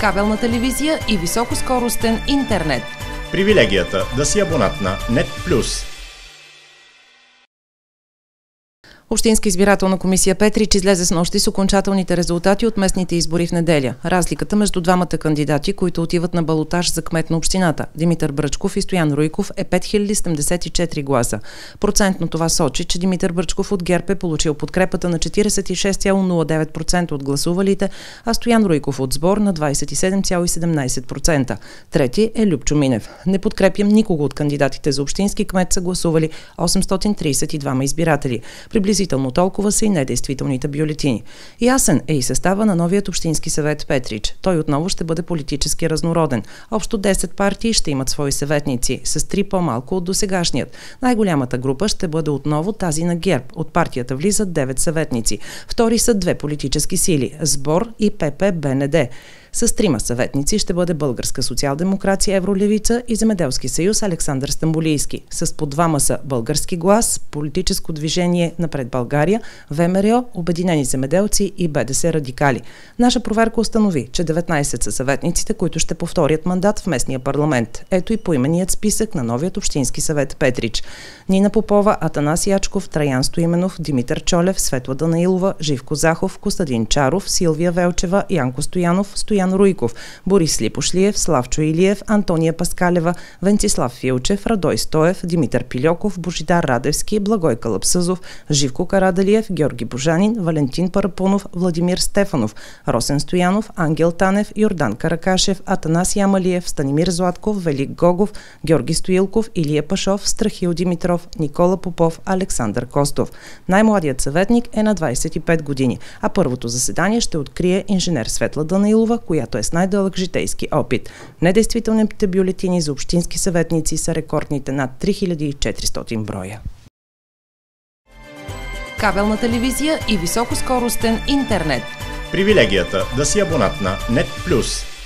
кабелна телевизия и високоскоростен интернет. Привилегията да си абонат на NET+. Общинска избирателна комисия Петрич излезе с нощи с окончателните резултати от местните избори в неделя. Разликата между двамата кандидати, които отиват на балотаж за кмет на общината, Димитър Бръчков и Стоян Руйков, е 5074 гласа. Процентно това сочи, че Димитър Бръчков от ГЕРБ е получил подкрепата на 46,09% от гласувалите, а Стоян Руйков от сбор на 27,17%. Трети е Любчо Минев. Не подкрепям никого от кандидатите за общински кмет са гласували 832 избиратели. Приблизително приблизително толкова са и недействителните бюлетини. Ясен е и състава на новият Общински съвет Петрич. Той отново ще бъде политически разнороден. Общо 10 партии ще имат свои съветници, с 3 по-малко от досегашният. Най-голямата група ще бъде отново тази на ГЕРБ. От партията влизат 9 съветници. Втори са две политически сили – Сбор и ПП БНД. С трима съветници ще бъде Българска социал-демокрация Евролевица и Земеделски съюз Александър Стамбулийски. С по двама са Български глас, Политическо движение Напред България, ВМРО, Обединени земеделци и БДС Радикали. Наша проверка установи, че 19 са съветниците, които ще повторят мандат в местния парламент. Ето и поименият списък на новият Общински съвет Петрич. Нина Попова, Атанас Ячков, Траян Стоименов, Димитър Чолев, Светла Данаилова, Живко Захов, Костадин Чаров, Силвия Велчева, Янко Стоянов, Стоян Стоян Руйков, Борис Липошлиев, Славчо Илиев, Антония Паскалева, Венцислав Филчев, Радой Стоев, Димитър Пильков, Божидар Радевски, Благой Калъпсъзов, Живко Карадалиев, Георги Божанин, Валентин Парапунов, Владимир Стефанов, Росен Стоянов, Ангел Танев, Йордан Каракашев, Атанас Ямалиев, Станимир Златков, Велик Гогов, Георги Стоилков, Илия Пашов, Страхил Димитров, Никола Попов, Александър Костов. Най-младият съветник е на 25 години, а първото заседание ще открие инженер Светла Данаилова, която е с най-дълъг житейски опит. Недействителните бюлетини за общински съветници са рекордните над 3400 броя. Кабелна телевизия и високоскоростен интернет. Привилегията да си абонат на NET+.